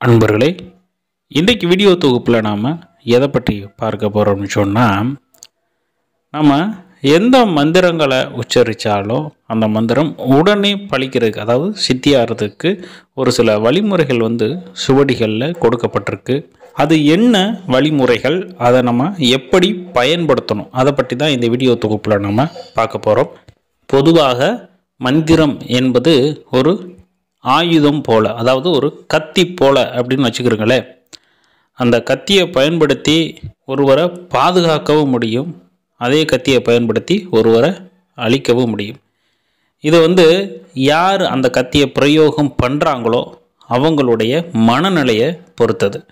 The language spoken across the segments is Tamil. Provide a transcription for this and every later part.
அன்பர்களே இன்றைக்கு வீடியோ தொகுப்பில் நாம் எதை பற்றி பார்க்க போகிறோம்னு சொன்னால் நம்ம எந்த மந்திரங்களை உச்சரித்தாலும் அந்த மந்திரம் உடனே பழிக்கிறதுக்கு அதாவது சித்தியாகிறதுக்கு ஒரு சில வழிமுறைகள் வந்து சுவடிகளில் கொடுக்கப்பட்டிருக்கு. அது என்ன வழிமுறைகள் அதை நம்ம எப்படி பயன்படுத்தணும் அதை பற்றி தான் இந்த வீடியோ தொகுப்பில் நம்ம பார்க்க போகிறோம் பொதுவாக மந்திரம் என்பது ஒரு ஆயுதம் போல அதாவது ஒரு கத்தி போல அப்படின்னு வச்சுக்கிறோங்களேன் அந்த கத்தியை பயன்படுத்தி ஒருவரை பாதுகாக்கவும் முடியும். அதே கத்தியை பயன்படுத்தி ஒருவரை அழிக்கவும் முடியும். இது வந்து யார் அந்த கத்தியை பிரயோகம் பண்ணுறாங்களோ அவங்களுடைய மனநிலையை பொறுத்தது.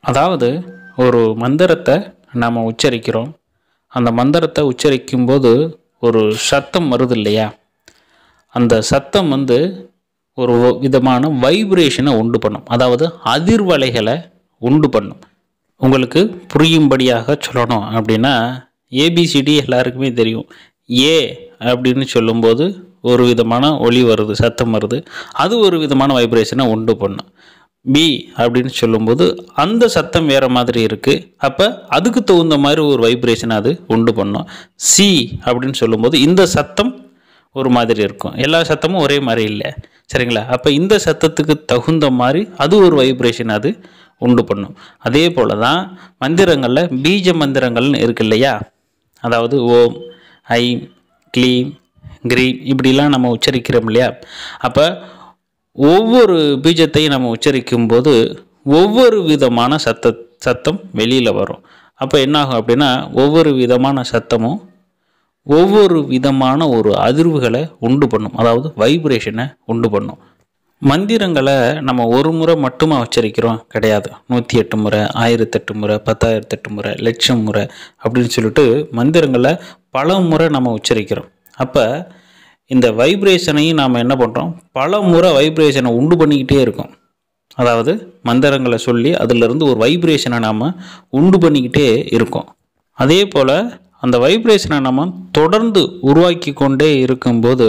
அதாவது ஒரு மந்திரத்தை நாம் உச்சரிக்கிறோம். அந்த மந்திரத்தை உச்சரிக்கும்போது ஒரு சத்தம் வருது இல்லையா? அந்த சத்தம் வந்து ஒரு விதமான வைப்ரேஷனை உண்டு பண்ணும். அதாவது அதிர்வலைகளை உண்டு பண்ணும். உங்களுக்கு புரியும்படியாக சொல்லணும் அப்படின்னா ஏபிசிடி எல்லாருக்குமே தெரியும். ஏ அப்படின்னு சொல்லும்போது ஒரு விதமான ஒளி வருது சத்தம் வருது. அது ஒரு விதமான வைப்ரேஷனை உண்டு பண்ணும். பி அப்படின்னு சொல்லும்போது அந்த சத்தம் வேறு மாதிரி இருக்குது அப்போ அதுக்கு தகுந்த மாதிரி ஒரு வைப்ரேஷன் அது உண்டு பண்ணும். சி அப்படின்னு சொல்லும்போது இந்த சத்தம் ஒரு மாதிரி இருக்கும். எல்லா சத்தமும் ஒரே மாதிரி இல்லை. சரிங்களா? அப்போ இந்த சத்தத்துக்கு தகுந்த மாதிரி அது ஒரு வைப்ரேஷன் அது உண்டு பண்ணும். அதே போல் தான் மந்திரங்களில் பீஜ மந்திரங்கள்னு இருக்கு இல்லையா? அதாவது ஓம் ஐம் க்ளீம் கிரீம் இப்படிலாம் நம்ம உச்சரிக்கிறோம் இல்லையா? அப்போ ஒவ்வொரு பீஜத்தையும் நம்ம உச்சரிக்கும் போது ஒவ்வொரு விதமான சத்த சத்தம் வெளியில் வரும். அப்போ என்னாகும் அப்படின்னா ஒவ்வொரு விதமான சத்தமும் ஒவ்வொரு விதமான ஒரு அதிர்வுகளை உண்டு பண்ணும். அதாவது வைப்ரேஷனை உண்டு பண்ணும். மந்திரங்களை நம்ம ஒரு முறை மட்டுமா உச்சரிக்கிறோம்? கிடையாது. நூற்றி எட்டு முறை ஆயிரத்தெட்டு முறை பத்தாயிரத்தெட்டு முறை லட்சம் முறை அப்படின்னு சொல்லிட்டு மந்திரங்களை பல முறை நம்ம உச்சரிக்கிறோம். அப்போ இந்த வைப்ரேஷனையும் நாம் என்ன பண்ணுறோம் பல முறை வைப்ரேஷனை உண்டு பண்ணிக்கிட்டே இருக்கோம். அதாவது மந்திரங்களை சொல்லி அதிலிருந்து ஒரு வைப்ரேஷனை நாம் உண்டு பண்ணிக்கிட்டே இருக்கோம். அதே போல் அந்த வைப்ரேஷனை நம்ம தொடர்ந்து உருவாக்கி கொண்டே இருக்கும்போது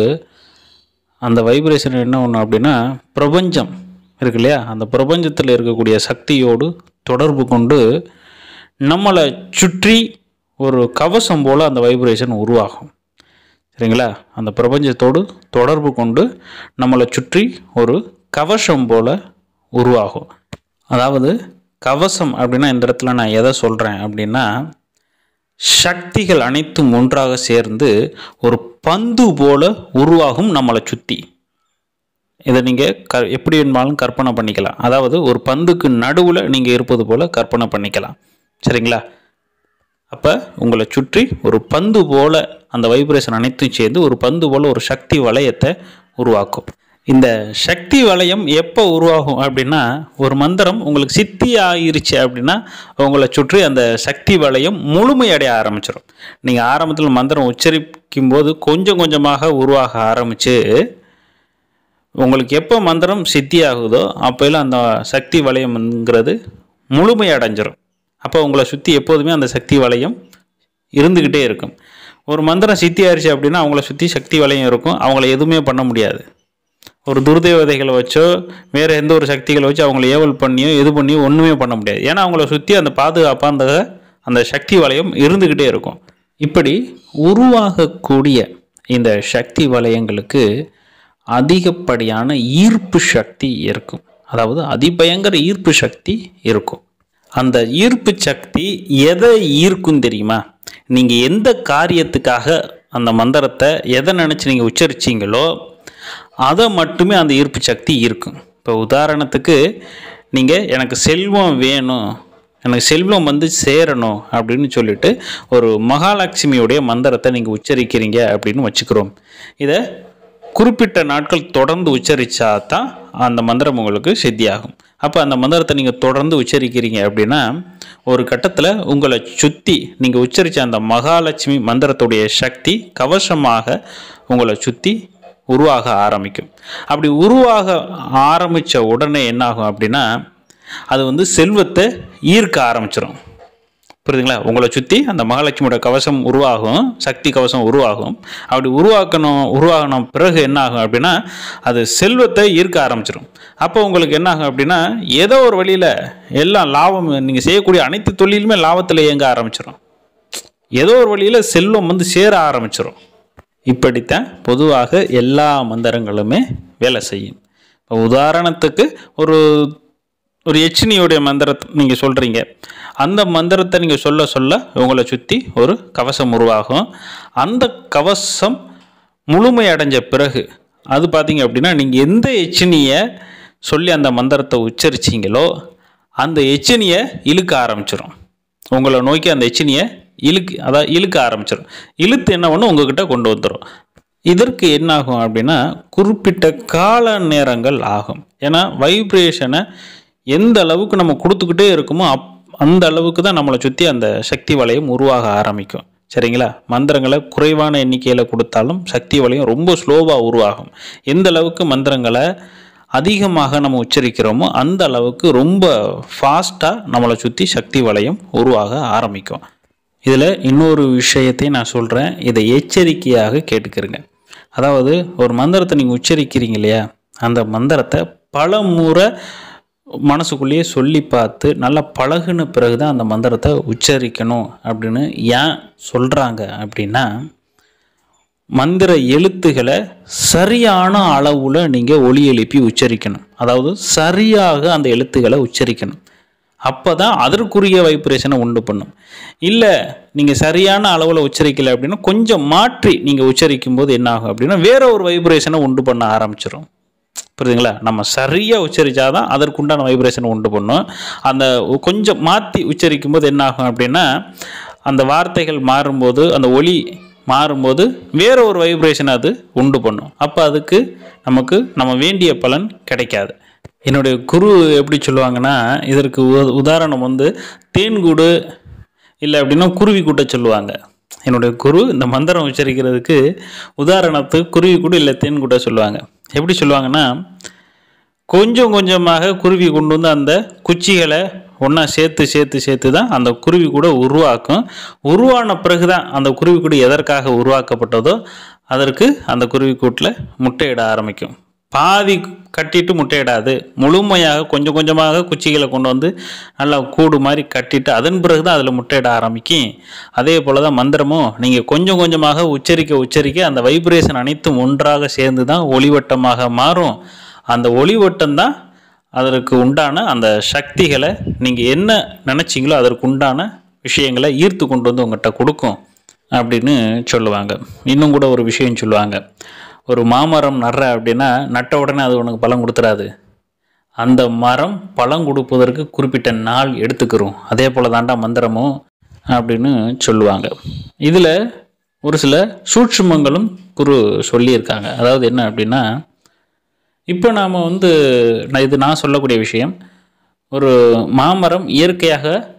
அந்த வைப்ரேஷன் என்ன ஒன்று அப்படின்னா பிரபஞ்சம் இருக்கு இல்லையா? அந்த பிரபஞ்சத்தில் இருக்கக்கூடிய சக்தியோடு தொடர்பு கொண்டு நம்மளை சுற்றி ஒரு கவசம் போல் அந்த வைப்ரேஷன் உருவாகும். சரிங்களா? அந்த பிரபஞ்சத்தோடு தொடர்பு கொண்டு நம்மளை சுற்றி ஒரு கவசம் போல் உருவாகும். அதாவது கவசம் அப்படின்னா இந்த இடத்துல நான் எதை சொல்கிறேன் அப்படின்னா சக்திகள் அனைத்தும் ஒன்றாக சேர்ந்து ஒரு பந்து போல உருவாகும் நம்மளை சுற்றி இதை நீங்கள் க எப்படி வேணுமாலும் கற்பனை பண்ணிக்கலாம். அதாவது ஒரு பந்துக்கு நடுவில் நீங்கள் இருப்பது போல் கற்பனை பண்ணிக்கலாம். சரிங்களா? அப்போ உங்களை சுற்றி ஒரு பந்து போல் அந்த வைப்ரேஷன் அனைத்தும் சேர்ந்து ஒரு பந்து போல் ஒரு சக்தி வளையத்தை உருவாக்கும். இந்த சக்தி வளையம் எப்போ உருவாகும் அப்படின்னா ஒரு மந்திரம் உங்களுக்கு சித்தி ஆயிருச்சு அப்படின்னா உங்களை சுற்றி அந்த சக்தி வளையம் முழுமையடைய ஆரம்பிச்சிடும் நீங்கள் ஆரம்பத்தில் மந்திரம் உச்சரிக்கும் போது கொஞ்சம் கொஞ்சமாக உருவாக ஆரம்பித்து உங்களுக்கு எப்போ மந்திரம் சித்தி ஆகுதோ அப்போல்லாம் அந்த சக்தி வளையம்ங்கிறது முழுமை அடைஞ்சிரும் அப்போ உங்களை சுற்றி எப்போதுமே அந்த சக்தி வளையம் இருந்துக்கிட்டே இருக்கும். ஒரு மந்திரம் சித்தி ஆயிடுச்சு அப்படின்னா அவங்கள சுற்றி சக்தி வளையம் இருக்கும். அவங்கள எதுவுமே பண்ண முடியாது. ஒரு துர்தேவதைகளை வச்சோ வேறு எந்த ஒரு சக்திகளை வச்சு அவங்கள ஏவல் பண்ணியோ இது பண்ணியோ ஒன்றுமே பண்ண முடியாது. ஏன்னா அவங்கள சுற்றி அந்த பாதுகாப்பாக அந்த அந்த சக்தி வளையம் இருந்துக்கிட்டே இருக்கும். இப்படி உருவாகக்கூடிய இந்த சக்தி வளையங்களுக்கு அதிகப்படியான ஈர்ப்பு சக்தி இருக்கும். அதாவது அதிபயங்கர ஈர்ப்பு சக்தி இருக்கும். அந்த ஈர்ப்பு சக்தி எதை ஈர்க்கும் தெரியுமா? நீங்கள் எந்த காரியத்துக்காக அந்த மந்திரத்தை எதை நினச்சி நீங்கள் உச்சரிச்சிங்களோ அதை மட்டுமே அந்த ஈர்ப்பு சக்தி இருக்கும். இப்போ உதாரணத்துக்கு நீங்கள் எனக்கு செல்வம் வேணும் எனக்கு செல்வம் வந்து சேரணும் அப்படின்னு சொல்லிட்டு ஒரு மகாலட்சுமியுடைய மந்திரத்தை நீங்கள் உச்சரிக்கிறீங்க அப்படின்னு வச்சுக்கிறோம். இதை குறிப்பிட்ட நாட்கள் தொடர்ந்து உச்சரித்தா தான் அந்த மந்திரம் உங்களுக்கு சித்தியாகும். அப்போ அந்த மந்திரத்தை நீங்கள் தொடர்ந்து உச்சரிக்கிறீங்க அப்படின்னா ஒரு கட்டத்தில் உங்களை சுற்றி நீங்கள் உச்சரித்த அந்த மகாலட்சுமி மந்திரத்துடைய சக்தி கவசமாக உங்களை சுற்றி உருவாக ஆரம்பிக்கும். அப்படி உருவாக ஆரம்பித்த உடனே என்னாகும் அப்படின்னா அது வந்து செல்வத்தை ஈர்க்க ஆரம்பிச்சிடும் புரியுதுங்களா? உங்களை சுற்றி அந்த மகாலட்சுமியோட கவசம் உருவாகும் சக்தி கவசம் உருவாகும். அப்படி உருவாக்கணும் உருவாகணும் பிறகு என்னாகும் அப்படின்னா அது செல்வத்தை ஈர்க்க ஆரம்பிச்சிடும் அப்போ உங்களுக்கு என்னாகும் அப்படின்னா ஏதோ ஒரு வழியில் எல்லாம் லாபம் நீங்கள் செய்யக்கூடிய அனைத்து தொழிலுமே லாபத்தில் இயங்க ஆரம்பிச்சிடும் ஏதோ ஒரு வழியில் செல்வம் வந்து சேர ஆரம்பிச்சிடும் இப்படித்தான் பொதுவாக எல்லா மந்திரங்களுமே வேலை செய்யும். இப்போ உதாரணத்துக்கு ஒரு ஒரு எச்சினியுடைய மந்திரத்தை நீங்கள் சொல்கிறீங்க அந்த மந்திரத்தை நீங்கள் சொல்ல சொல்ல உங்களை சுற்றி ஒரு கவசம் உருவாகும். அந்த கவசம் முழுமை அடைஞ்ச பிறகு அது பார்த்தீங்க அப்படின்னா நீங்கள் எந்த எச்சினியை சொல்லி அந்த மந்திரத்தை உச்சரிச்சீங்களோ அந்த எச்சினியை இழுக்க ஆரம்பிச்சிடும் உங்களை நோக்கி அந்த எச்சினியை இழுக்கு அதாவது இழுக்க ஆரம்பிச்சிடும் இழுத்து என்ன பண்ணும்? உங்ககிட்ட கொண்டு வந்துடும் இதற்கு என்னாகும் அப்படின்னா குறிப்பிட்ட கால நேரங்கள் ஆகும். ஏன்னா வைப்ரேஷனை எந்த அளவுக்கு நம்ம கொடுத்துக்கிட்டே இருக்குமோ அப் அந்த அளவுக்கு தான் நம்மளை சுற்றி அந்த சக்தி வளையம் உருவாக ஆரம்பிக்கும். சரிங்களா? மந்திரங்களை குறைவான எண்ணிக்கையில் கொடுத்தாலும் சக்தி வளையம் ரொம்ப ஸ்லோவாக உருவாகும். எந்த அளவுக்கு மந்திரங்களை அதிகமாக நம்ம உச்சரிக்கிறோமோ அந்த அளவுக்கு ரொம்ப ஃபாஸ்ட்டாக நம்மளை சுற்றி சக்தி வளையம் உருவாக ஆரம்பிக்கும். இதில் இன்னொரு விஷயத்தை நான் சொல்கிறேன் இதை எச்சரிக்கையாக கேட்டுக்கிறேங்க அதாவது ஒரு மந்திரத்தை நீங்கள் உச்சரிக்கிறீங்க இல்லையா? அந்த மந்திரத்தை பல முறை மனசுக்குள்ளேயே சொல்லி பார்த்து நல்லா பழகுன பிறகு தான் அந்த மந்திரத்தை உச்சரிக்கணும் அப்படின்னு ஏன் சொல்கிறாங்க அப்படின்னா மந்திர எழுத்துக்களை சரியான அளவில் நீங்கள் ஒலி எழுப்பி உச்சரிக்கணும். அதாவது சரியாக அந்த எழுத்துக்களை உச்சரிக்கணும். அப்போ தான் அதற்குரிய வைப்ரேஷனை உண்டு பண்ணும். இல்லை நீங்கள் சரியான அளவில் உச்சரிக்கலை அப்படின்னா கொஞ்சம் மாற்றி நீங்கள் உச்சரிக்கும் போது என்ன ஆகும் அப்படின்னா வேற ஒரு வைப்ரேஷனை உண்டு பண்ண ஆரம்பிச்சிடும் புரியுதுங்களா? நம்ம சரியாக உச்சரித்தா தான் அதற்குண்டான வைப்ரேஷனை உண்டு பண்ணும். அந்த கொஞ்சம் மாற்றி உச்சரிக்கும் போது என்ன ஆகும் அப்படின்னா அந்த வார்த்தைகள் மாறும்போது அந்த ஒலி மாறும்போது வேற ஒரு வைப்ரேஷன் அது உண்டு பண்ணும். அப்போ அதுக்கு நமக்கு நம்ம வேண்டிய பலன் கிடைக்காது. என்னுடைய குரு எப்படி சொல்லுவாங்கன்னா இதற்கு உ- உதாரணம் வந்து தேன்கூடு இல்லை அப்படின்னா குருவி கூட்ட சொல்லுவாங்க. என்னுடைய குரு இந்த மந்திரம் உச்சரிக்கிறதுக்கு உதாரணத்துக்கு குருவி கூட இல்லை தேன் கூட சொல்லுவாங்க. எப்படி சொல்லுவாங்கன்னா கொஞ்சம் கொஞ்சமாக குருவி கொண்டு வந்து அந்த குச்சிகளை ஒன்றா சேர்த்து சேர்த்து சேர்த்து தான் அந்த குருவி கூட உருவாக்கும். உருவான பிறகு தான் அந்த குருவி கூட எதற்காக உருவாக்கப்பட்டதோ அதற்கு அந்த குருவி கூட்டில் முட்டையிட ஆரம்பிக்கும். பாதி கட்டிட்டு முட்டையிடாது. முழுமையாக கொஞ்சம் கொஞ்சமாக குச்சிகளை கொண்டு வந்து நல்லா கூடு மாதிரி கட்டிட்டு அதன் பிறகு தான் அதில் முட்டையிட ஆரம்பிக்கும் அதே போல் தான் மந்திரமும் நீங்கள் கொஞ்சம் கொஞ்சமாக உச்சரிக்க உச்சரிக்க அந்த வைப்ரேஷன் அனைத்தும் ஒன்றாக சேர்ந்து தான் ஒளிவட்டமாக மாறும். அந்த ஒளிவட்டம் தான் அதற்கு உண்டான அந்த சக்திகளை நீங்கள் என்ன நினச்சிங்களோ அதற்கு உண்டான விஷயங்களை ஈர்த்து கொண்டு வந்து உங்கள்கிட்ட கொடுக்கும் அப்படின்னு சொல்லுவாங்க. இன்னும் கூட ஒரு விஷயம் சொல்லுவாங்க. ஒரு மாமரம் நடுற அப்படின்னா நட்ட உடனே அது உனக்கு பழம் கொடுத்துறாது. அந்த மரம் பழம் கொடுப்பதற்கு குறிப்பிட்ட நாள் எடுத்துக்கிறோம். அதே போல் தாண்டா மந்திரமும் அப்படின்னு சொல்லுவாங்க. இதில் ஒரு சில சூட்சுமங்களும் குரு சொல்லியிருக்காங்க. அதாவது என்ன அப்படின்னா இப்போ நாம் வந்து நான் இது நான் சொல்லக்கூடிய விஷயம். ஒரு மாமரம் இயற்கையாக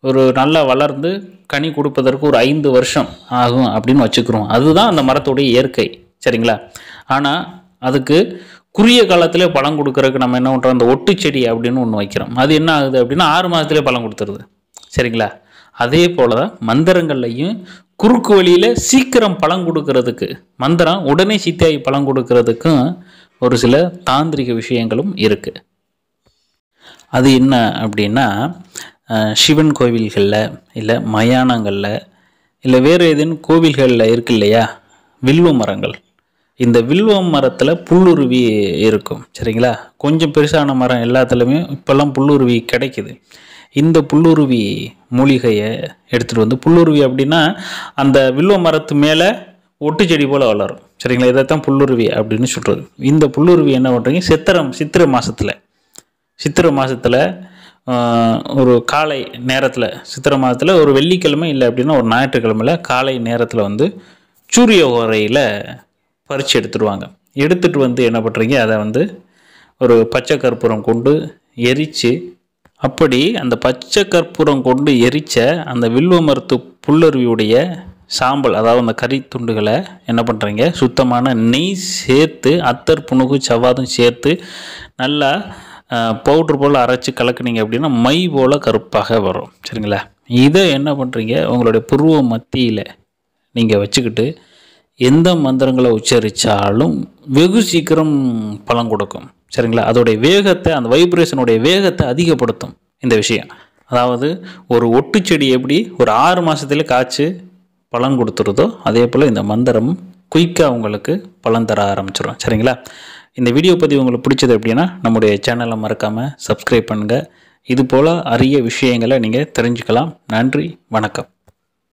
ஒரு நல்லா வளர்ந்து கனி கொடுப்பதற்கு ஒரு ஐந்து வருஷம் ஆகும் அப்படின்னு வச்சுக்கிறோம். அதுதான் அந்த மரத்துடைய இயற்கை. சரிங்களா? ஆனால் அதுக்கு குறுகிய காலத்திலே பழம் கொடுக்குறதுக்கு நம்ம என்ன பண்ணுறோம் அந்த ஒட்டு செடி அப்படின்னு ஒன்று வைக்கிறோம். அது என்ன ஆகுது அப்படின்னா ஆறு மாதத்துலேயே பழம் கொடுத்துருது. சரிங்களா? அதே போல தான் மந்திரங்கள்லையும் குறுக்கு வழியில் சீக்கிரம் பழம் கொடுக்கறதுக்கு மந்திரம் உடனே சித்தியாகி பழம் கொடுக்கறதுக்கும் ஒரு சில தாந்திரிக விஷயங்களும் இருக்குது அது என்ன அப்படின்னா சிவன் கோவில்களில் இல்லை மயானங்களில் இல்லை வேறு ஏதேனும் கோவில்களில் இருக்கு இல்லையா? வில்வ மரங்கள். இந்த வில்வம் மரத்தில் புல்லுருவி இருக்கும் சரிங்களா? கொஞ்சம் பெருசான மரம் எல்லாத்துலேயுமே இப்போல்லாம் புல்லுருவி கிடைக்குது. இந்த புல்லுருவி மூலிகையை எடுத்துகிட்டு வந்து புல்லுருவி அப்படின்னா அந்த வில்வ மரத்து மேலே ஒட்டு செடி போல் வளரும் சரிங்களா? இதைத்தான் புல்லுருவி அப்படின்னு சொல்கிறது இந்த புல்லுருவி என்ன பண்ணுறீங்க சித்திரம் சித்திரை மாதத்தில் சித்திரை மாதத்தில் ஒரு காலை நேரத்தில் சித்திரை மாதத்தில் ஒரு வெள்ளிக்கிழமை இல்லை அப்படின்னா ஒரு ஞாயிற்றுக்கிழமையில் காலை நேரத்தில் வந்து சூரிய உரையில் பறித்து எடுத்துடுவாங்க எடுத்துகிட்டு வந்து என்ன பண்ணுறீங்க அதை வந்து ஒரு பச்சை கற்பூரம் கொண்டு எரித்து அப்படி அந்த பச்சை கற்பூரம் கொண்டு எரித்த அந்த வில்வ மருத்து புல்லருவியுடைய சாம்பல் அதாவது அந்த கறி துண்டுகளை என்ன பண்ணுறீங்க சுத்தமான நெய் சேர்த்து அத்தர் புணுகு செவ்வாதும் சேர்த்து நல்லா பவுட்ரு போல் அரைச்சி கலக்குனீங்க அப்படின்னா மை போல் கருப்பாக வரும். சரிங்களா? இதை என்ன பண்ணுறீங்க உங்களுடைய புருவ மத்தியில் நீங்கள் வச்சுக்கிட்டு எந்த மந்திரங்களை உச்சரித்தாலும் வெகு சீக்கிரம் பலன் கொடுக்கும். சரிங்களா? அதோடைய வேகத்தை அந்த வைப்ரேஷனுடைய வேகத்தை அதிகப்படுத்தும் இந்த விஷயம். அதாவது ஒரு ஒட்டு செடி எப்படி ஒரு ஆறு மாதத்துல காய்ச்சி பலன் கொடுத்துருதோ அதே போல் இந்த மந்திரம் குயிக்காக உங்களுக்கு பலன் தர ஆரம்பிச்சிடும் சரிங்களா? இந்த வீடியோ பதிவு உங்களுக்கு பிடிச்சது அப்படின்னா நம்முடைய சேனலை மறக்காமல் சப்ஸ்கிரைப் பண்ணுங்கள் இது போல் அரிய விஷயங்களை நீங்கள் தெரிஞ்சுக்கலாம். நன்றி வணக்கம்.